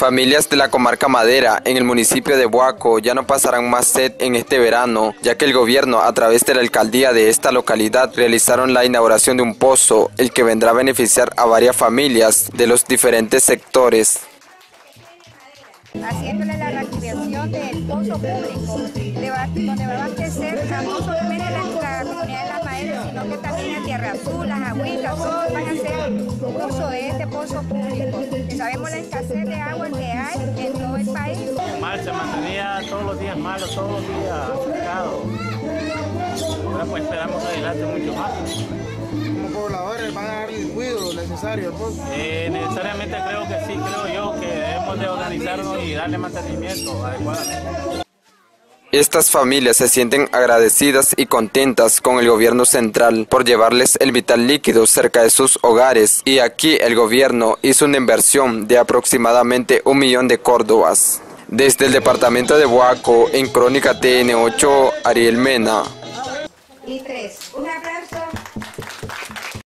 Familias de la comarca Madera en el municipio de Boaco ya no pasarán más sed en este verano, ya que el gobierno a través de la alcaldía de esta localidad realizaron la inauguración de un pozo, el que vendrá a beneficiar a varias familias de los diferentes sectores. Haciéndole la reactivación del pozo público, donde va a abastecer no solamente la, comunidad de las Maderas, sino que también a Tierra Azul, las agüitas, todos van a hacer uso de este pozo público. Sabemos la escasez de agua que hay en todo el país. Mal se mantenía todos los días malo, todos los días secado. Ahora pues esperamos adelante mucho más. Como pobladores van a dar el cuidado necesario eh, necesariamente creo que sí, creo yo que debemos de organizarnos y darle mantenimiento adecuadamente. Estas familias se sienten agradecidas y contentas con el gobierno central por llevarles el vital líquido cerca de sus hogares y aquí el gobierno hizo una inversión de aproximadamente un millón de córdobas. Desde el departamento de Boaco, en Crónica TN8, Ariel Mena.